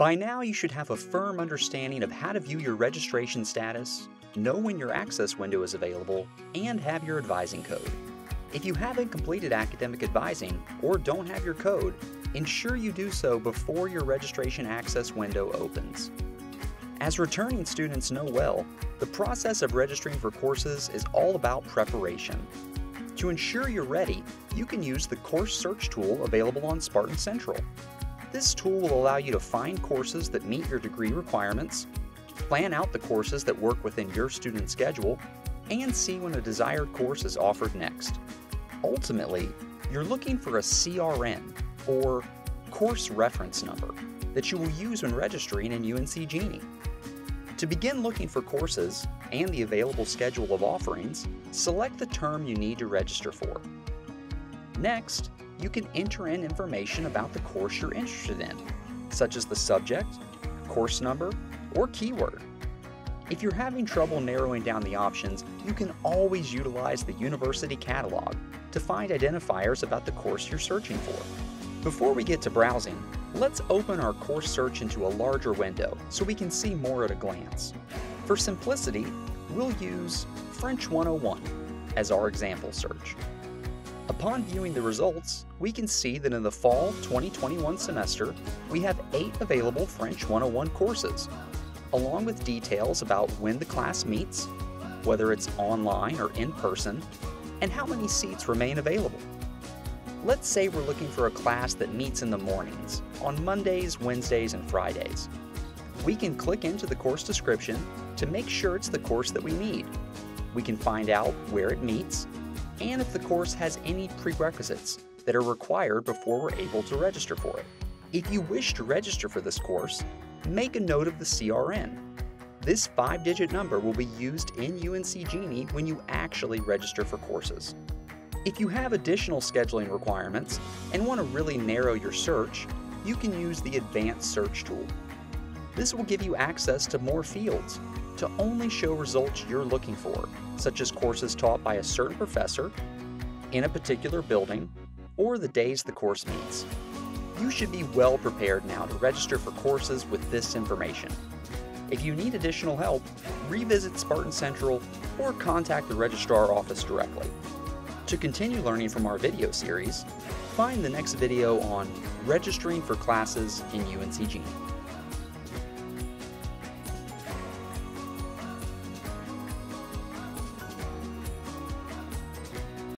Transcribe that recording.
By now, you should have a firm understanding of how to view your registration status, know when your access window is available, and have your advising code. If you haven't completed academic advising or don't have your code, ensure you do so before your registration access window opens. As returning students know well, the process of registering for courses is all about preparation. To ensure you're ready, you can use the course search tool available on Spartan Central. This tool will allow you to find courses that meet your degree requirements, plan out the courses that work within your student schedule, and see when a desired course is offered next. Ultimately, you're looking for a CRN, or Course Reference Number, that you will use when registering in UNC Genie. To begin looking for courses and the available schedule of offerings, select the term you need to register for. Next, you can enter in information about the course you're interested in, such as the subject, course number, or keyword. If you're having trouble narrowing down the options, you can always utilize the university catalog to find identifiers about the course you're searching for. Before we get to browsing, let's open our course search into a larger window so we can see more at a glance. For simplicity, we'll use French 101 as our example search. Upon viewing the results, we can see that in the fall 2021 semester, we have eight available French 101 courses, along with details about when the class meets, whether it's online or in person, and how many seats remain available. Let's say we're looking for a class that meets in the mornings, on Mondays, Wednesdays, and Fridays. We can click into the course description to make sure it's the course that we need. We can find out where it meets and if the course has any prerequisites that are required before we're able to register for it. If you wish to register for this course, make a note of the CRN. This five digit number will be used in UNC Genie when you actually register for courses. If you have additional scheduling requirements and want to really narrow your search, you can use the Advanced Search tool. This will give you access to more fields to only show results you're looking for, such as courses taught by a certain professor, in a particular building, or the days the course meets. You should be well prepared now to register for courses with this information. If you need additional help, revisit Spartan Central or contact the registrar office directly. To continue learning from our video series, find the next video on registering for classes in UNC Genie.